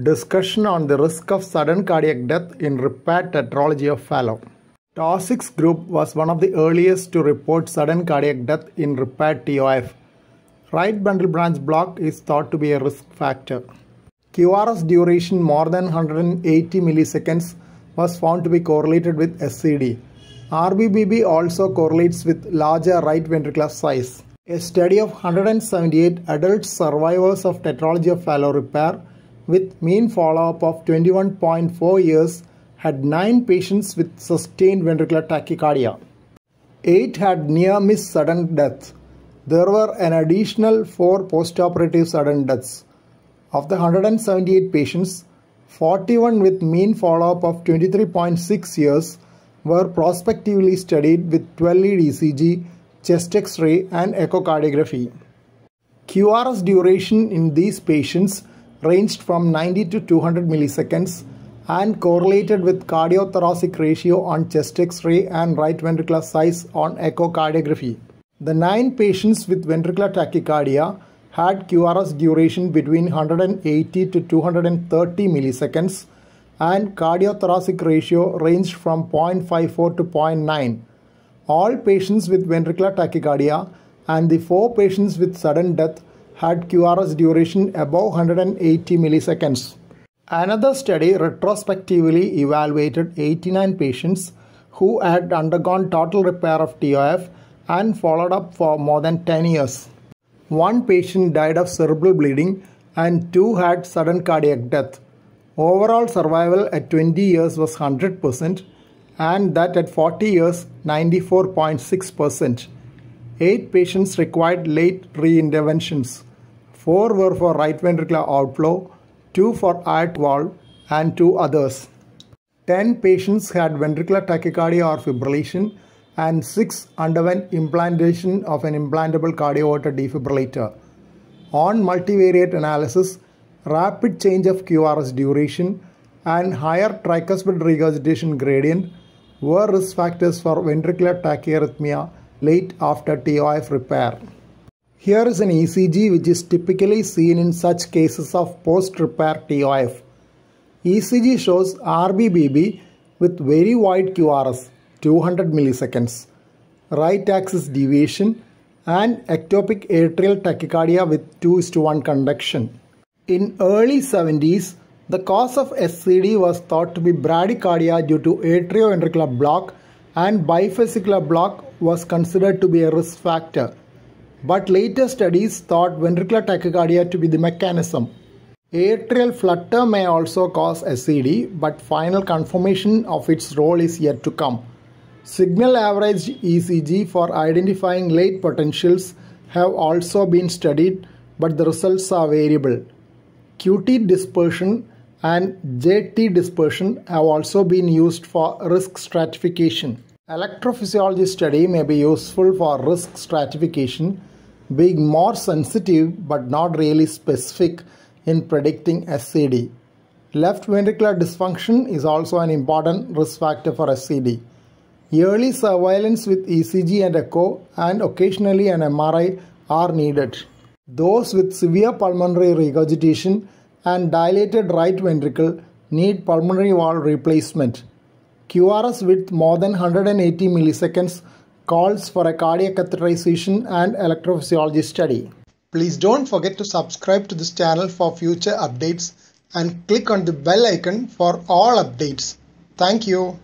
Discussion on the risk of sudden cardiac death in repaired tetralogy of Fallot. Taussig's group was one of the earliest to report sudden cardiac death in repaired TOF. Right bundle branch block is thought to be a risk factor. QRS duration more than 180 milliseconds was found to be correlated with SCD. RBBB also correlates with larger right ventricular size. A study of 178 adult survivors of tetralogy of Fallot repair with mean follow-up of 21.4 years had 9 patients with sustained ventricular tachycardia. 8 had near-miss sudden death. There were an additional 4 postoperative sudden deaths. Of the 178 patients, 41 with mean follow-up of 23.6 years were prospectively studied with 12 lead ECG, chest X-ray and echocardiography. QRS duration in these patients ranged from 90 to 200 milliseconds and correlated with cardiothoracic ratio on chest X-ray and right ventricular size on echocardiography. The 9 patients with ventricular tachycardia had QRS duration between 180 to 230 milliseconds and cardiothoracic ratio ranged from 0.54 to 0.9. All patients with ventricular tachycardia and the 4 patients with sudden death had QRS duration above 180 milliseconds. Another study retrospectively evaluated 89 patients who had undergone total repair of TOF and followed up for more than 10 years. One patient died of cerebral bleeding and two had sudden cardiac death. Overall survival at 20 years was 100% and that at 40 years 94.6%. 8 patients required late re-interventions. 4 were for right ventricular outflow, 2 for aortic valve and 2 others. 10 patients had ventricular tachycardia or fibrillation and 6 underwent implantation of an implantable cardioverter defibrillator. On multivariate analysis, rapid change of QRS duration and higher tricuspid regurgitation gradient were risk factors for ventricular tachyarrhythmia late after TOF repair. Here is an ECG which is typically seen in such cases of post-repair TOF. ECG shows RBBB with very wide QRS 200 milliseconds, right axis deviation and ectopic atrial tachycardia with 2 is to 1 conduction. In early 70s, the cause of SCD was thought to be bradycardia due to atrioventricular block and bifascicular block was considered to be a risk factor. But later studies thought ventricular tachycardia to be the mechanism. Atrial flutter may also cause SCD, but final confirmation of its role is yet to come. Signal average ECG for identifying late potentials have also been studied, but the results are variable. QT dispersion and JT dispersion have also been used for risk stratification. Electrophysiology study may be useful for risk stratification, being more sensitive but not really specific in predicting SCD. Left ventricular dysfunction is also an important risk factor for SCD. Early surveillance with ECG and echo and occasionally an MRI are needed. Those with severe pulmonary regurgitation and dilated right ventricle need pulmonary valve replacement. QRS with more than 180 milliseconds calls for a cardiac catheterization and electrophysiology study. Please don't forget to subscribe to this channel for future updates and click on the bell icon for all updates. Thank you.